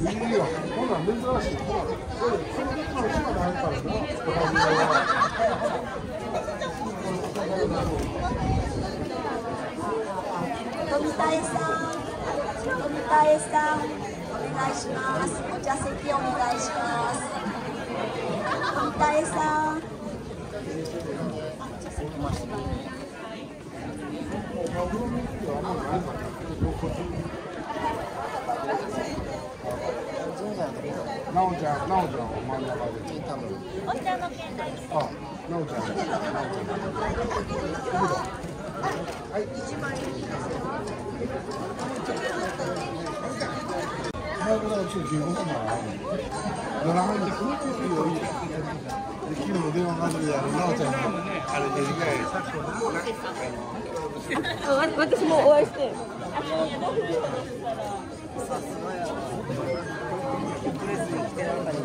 いよ、こんなん珍しい。ほら、それ、その時の島が入ったら富田江さん、富田江さん、お願いします。お茶席お願いします。富田江さん。ななおちゃん、なおちゃん、真ん中で。お茶の件内あ、なおちゃん。はい。前からうち15分な。ドラマに来るとよ、いいよ。昨日電話感じで、あの、なおちゃんの。あれで、私もお会いして。遅れずに来てなんかに。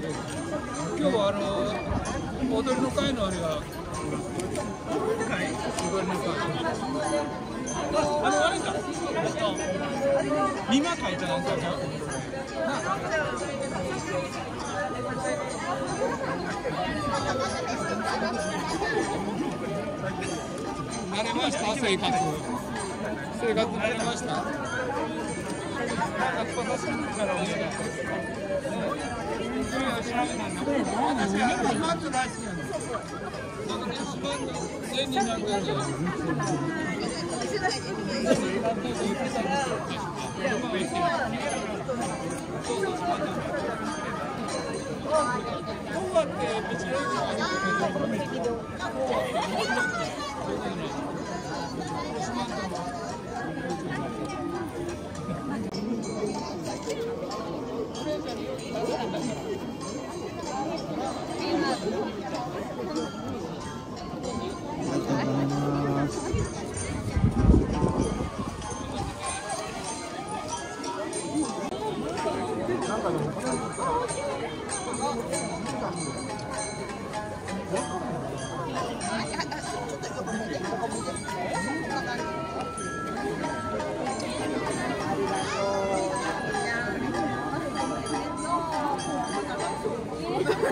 今日はあの踊りの会のあれが踊りの会ああのあれか。美馬会じゃないですか。慣れました生活生活慣れましたどうやっ。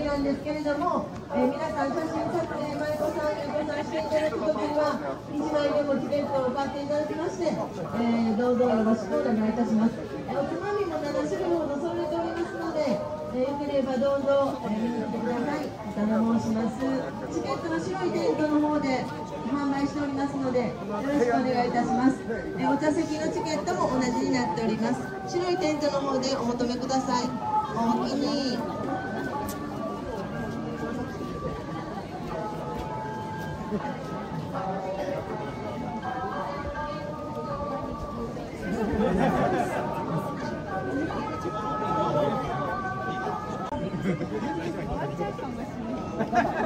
なんですけれども、えー皆さん写真撮影、舞妓さん、芸妓さんしいただくときには、1枚でもチケットを買っていただきまして、えーどうぞよろしくお願いいたします。えおつまみも7種類ほど揃えておりますので、えーよければどうぞ、えー見に来てください。お頼申します。チケットは白いテントの方で販売しておりますので、よろしくお願いいたします。えお座席のチケットも同じになっております。白いテントの方でお求めください。おおきに。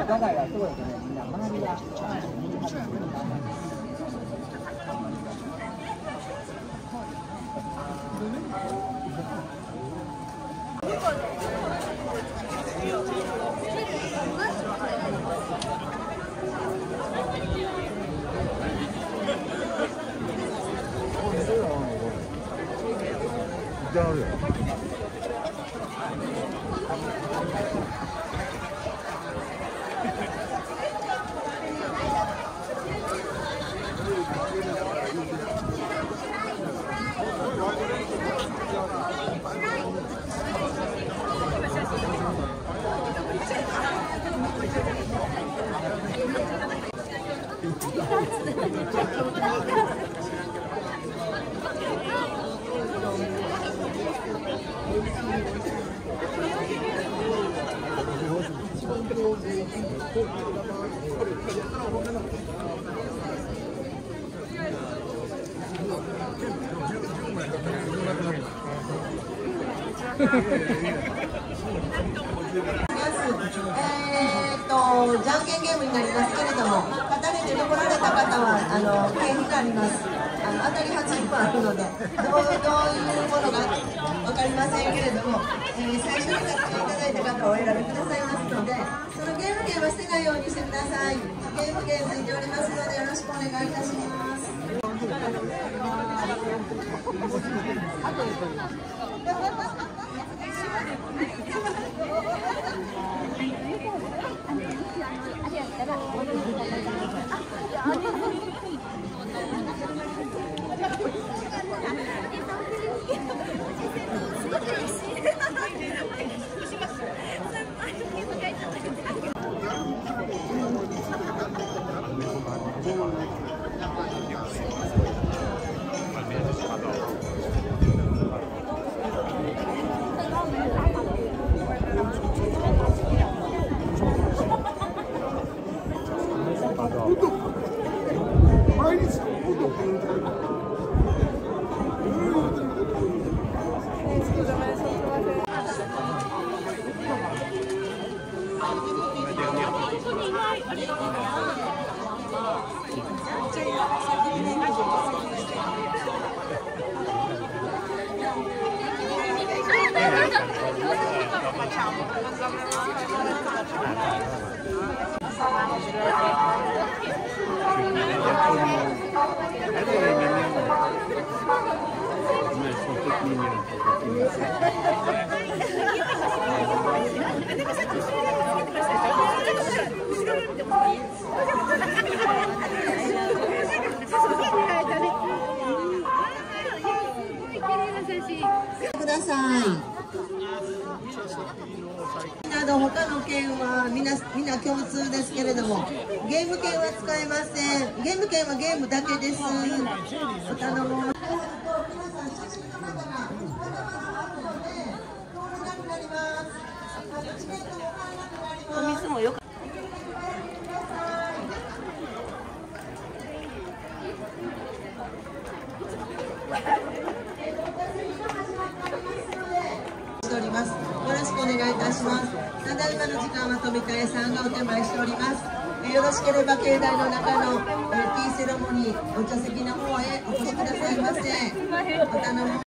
ただいまそうですね。ああるよえーっと、じゃんけんゲームになりますけどれども、勝たれて残られた方は、あの、景品があります。あの、当たり80分あるので、どう、どういうものがわかりませんけれども、えー最初に買っていただいた方をお選びくださいますので、そのゲーム券は捨てないようにしてください。ゲーム券ついておりますので、よろしくお願いいたします。毎日ください。など他の券はみんな共通ですけれどもゲーム券は使えません。ゲーム券はゲームだけです。お頼も買えなくなります。水もよかしております。よろしくお願いいたします。ただいまの時間は富田屋さんがお手前しております。えーよろしければ境内の中の、えーティーセレモニーお茶席の方へお越しくださいませ。お頼み